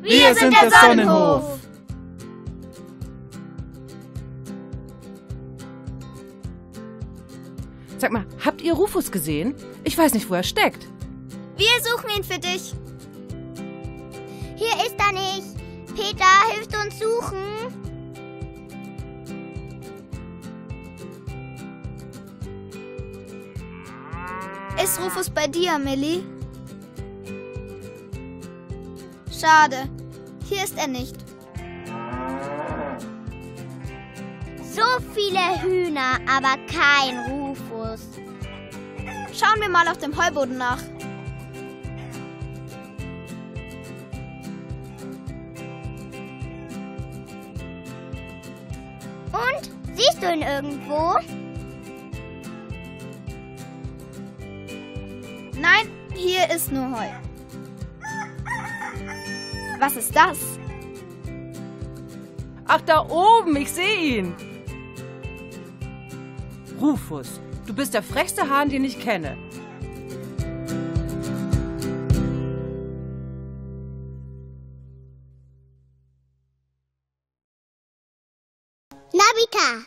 Wir sind der Sonnenhof. Sag mal, habt ihr Rufus gesehen? Ich weiß nicht, wo er steckt. Wir suchen ihn für dich. Hier ist er nicht. Peter, hilft uns suchen. Ist Rufus bei dir, Millie? Schade. Hier ist er nicht. So viele Hühner, aber kein Rufus. Schauen wir mal auf dem Heuboden nach. Und? Siehst du ihn irgendwo? Nein, hier ist nur Heu. Was ist das? Ach, da oben, ich sehe ihn. Rufus, du bist der frechste Hahn, den ich kenne. Nabita.